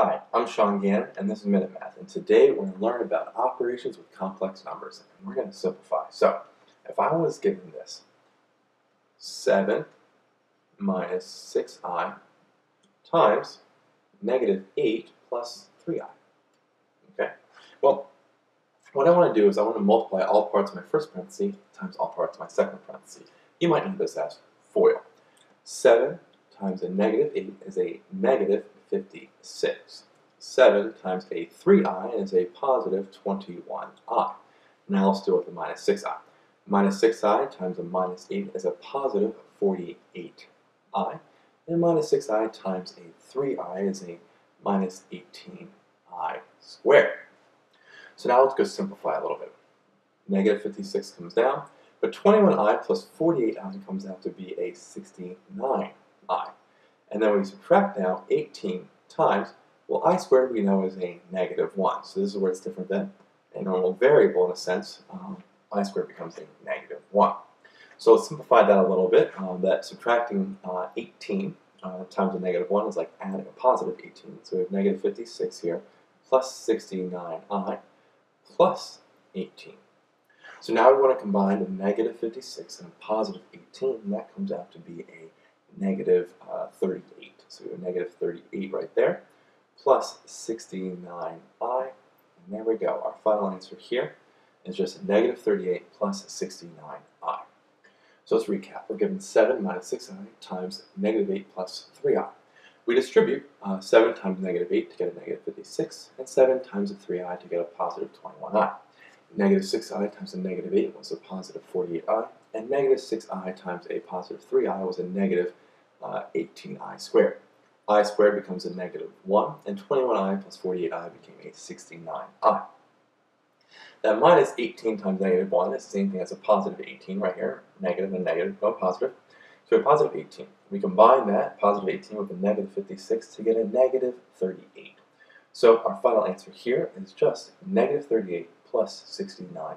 Hi, I'm Sean Gannon, and this is Minute Math. And today we're going to learn about operations with complex numbers, and we're going to simplify. So, if I was given this 7 minus 6i times negative 8 plus 3i. Okay? Well, what I want to do is I want to multiply all parts of my first parenthesis times all parts of my second parenthesis. You might know this as FOIL. 7 times a negative 8 is a negative 56. 7 times a 3i is a positive 21i. Now let's deal with the minus 6i. Minus 6i times a minus 8 is a positive 48i. And minus 6i times a 3i is a minus 18i squared. So now let's go simplify a little bit. Negative 56 comes down, but 21i plus 48i comes out to be a 69i. And then we subtract now 18 times, well, i squared we know is a negative 1. So this is where it's different than a normal variable in a sense. Um, i squared becomes a negative 1. So let's simplify that a little bit. Um, that subtracting uh, 18 uh, times a negative 1 is like adding a positive 18. So we have negative 56 here plus 69i plus 18. So now we want to combine a negative 56 and a positive 18, and that comes out to be a negative uh, 38. So we have negative 38 right there, plus 69i, and there we go. Our final answer here is just negative 38 plus 69i. So let's recap. We're given 7 minus 6i times negative 8 plus 3i. We distribute uh, 7 times negative 8 to get a negative 56, and 7 times a 3i to get a positive 21i. Negative 6i times a negative 8 was a positive 48i, and negative 6i times a positive 3i was a negative uh, 18i squared. i squared becomes a negative 1, and 21i plus 48i became a 69i. That minus 18 times negative 1 is the same thing as a positive 18 right here. Negative and negative go positive. So a positive 18. We combine that, positive 18, with a negative 56 to get a negative 38. So our final answer here is just negative 38 plus 69